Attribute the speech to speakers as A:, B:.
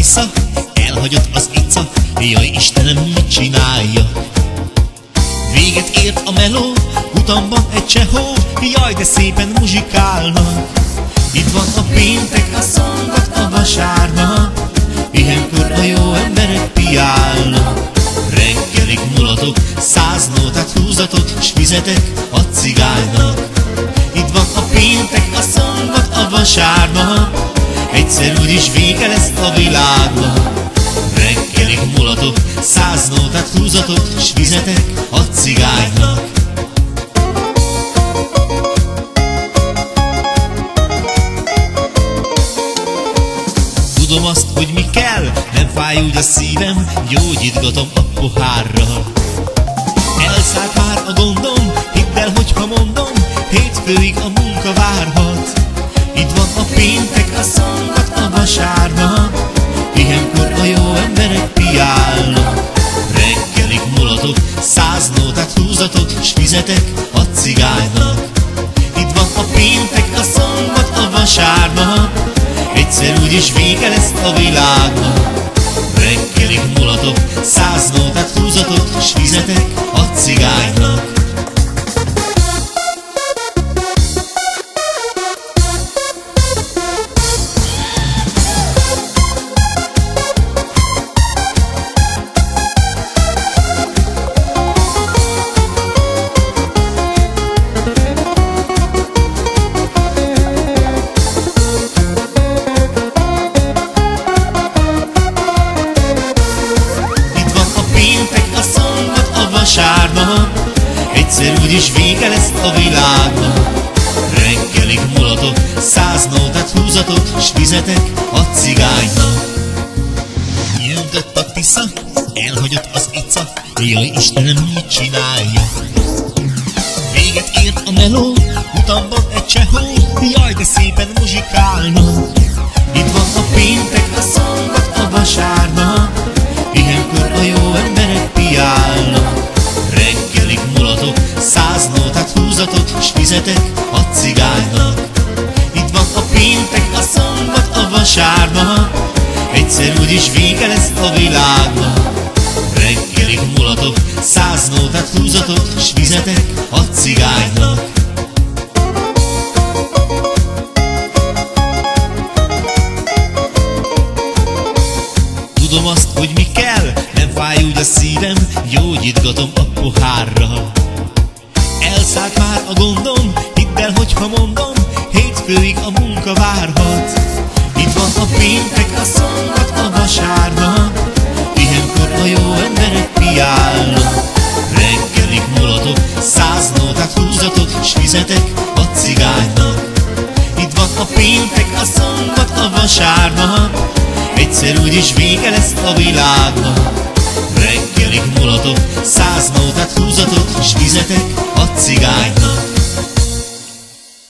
A: tisza, elhagyott az ica, jaj Istenem, mit csinálja? Véget ért a meló, utamban egy csehó, jaj de szépen muzsikálnak. Itt van a péntek, a szombat, a vasárnap, ilyenkor a jó emberek piálnak. Reggelig mulatok, száz nótát húzatok, s fizetek a cigánynak. Itt van a péntek, a szombat, a vasárnap, Egyszer úgyis vége lesz a világnak. Reggelig mulatok, száz nótát húzatok S fizetek a cigánynak. Tudom azt, hogy mi kell, nem fáj úgy a szívem Gyógyítgatom a pohárral. Elszállt már a gondom, hidd el, hogyha mondom Hétfőig a munka várhat Itt van a péntek, a szombat, a vasárnap. Ilyenkor a jó emberek piálnak. Reggelig mulatok, száz nótát húzatok S fizetek a cigánynak. Itt van a péntek, a szombat, a vasárnap. Egyszer úgyis vége lesz a világnak. Reggelig mulatok, száz nótát húzatok S fizetek a cigánynak Egyszer úgyis vége lesz a világnak. Reggelig mulatok, száz nótát húzatok S fizetek a cigánynak. Jöntött a tisza, elhagyott az ica Jaj Istenem, mit csinálja? Véget ért a meló, utamban egy csehó Jaj, de szépen muzsikálnak. Itt van a péntek, a szombat, a vasárnap fizetek a cigánynak. Itt van a péntek, a szombat, a vasárnap. Egyszer úgyis vége lesz a világnak. Reggelig mulatok, száz nótát húzatok S fizetek a cigánynak. Tudom azt, hogy mi kell, nem fáj úgy a szívem, gyógyítgatom a pohárral. Elszállt már a gondom, hidd el, hogyha mondom, hétfőig a munka várhat. Itt van a péntek, a szombat, a vasárnap, ilyenkor a jó emberek piálnak. Reggelig mulatok, száz nótát húzatok, s fizetek a cigánynak. Itt van a péntek, a szombat, a vasárnap, Egyszer úgyis vége lesz a világnak Reggelig mulatok, száz nótát húzatok S fizetek